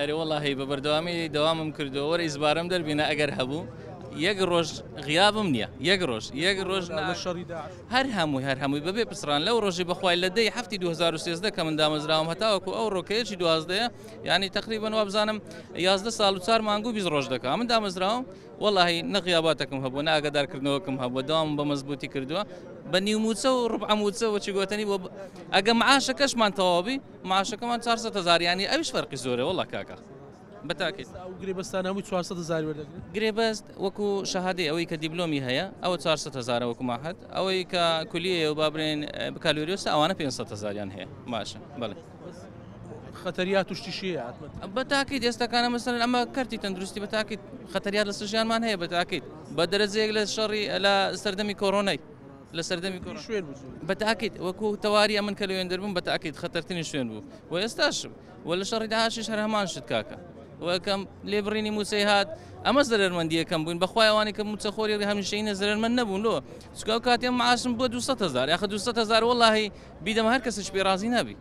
ئەرێ وڵی هەی بە بەردەوامی دەوامم کردو وەرە ئیزبارم دەربینە ئەگەر هەبوو یەک ڕۆژ غیابم نییە یەک ڕۆژ یەک ڕۆژ هەر هەمووی هەر هەمووی بەبێ پسران لەو ڕۆژی بەخوای لە دەی هەفتی 2013 کە من دامەزراوم هەتاوەکو ئەو ڕۆکەیەکی دوازدەیە ینی تقریبن و بزانم 11 سال و چار مانگو بیز ڕۆژ دەکە من دامەزراوم وڵی نەقییاباتەکەم هەبوو ناگەدارکردنەوەکەم هەبوو دام بە مەزبوتی کردووە بە نیوموچە و ڕبعموچە وەچی گوتنی بۆ ئەگە معاشەکەشمان تەواوی معاشەکەمان 400 هزاریانی ئەوش فەرقی زۆرە وڵە کاکە. بەتاکەیت گرێبستان هەمووی 400 هزار گرێبەست وەکو شەهادی ئەوەی کە دیبلۆمی هەیە ئەوە 400 هزار وەکو ماحت ئەوەی کە کولیە و بابرێن بکالۆریۆستا ئەوانە 500 هزاریان هەیە ماشە بڵێ. خەتەریا توشتیشیە بە تاکیت ئێستاکانە مەسن ئەمە کەرتی تەندروستی بە تاکیت خەتەریا لە سژیانمان هەیە بە تاکیت بە دەرەزەیەک لە شەڕی لە سەردەمی کۆرۆنای لە سەردەمی کۆڕ شوێن بە تاکیت وەکو تەواری ئەمن کە لە وێن دەبووم بە تاکیت خەتەرتنی شوێن بوو و ئێستاشم و لە شەڕی داهاشیش هەر هەمان شت کاکە. وەکەم لێبڕینی موسی هات ئەمە زەرمەندیەکەم بووین بەخوایوانی کە موچەخۆری هەمیشەینە زەرمە نەبوون لۆ چکاو کاتێ معسم بۆ 200 هزار یاخ 200 هزار وڵی بیدەمە هەر کەسش پێ رازی نبی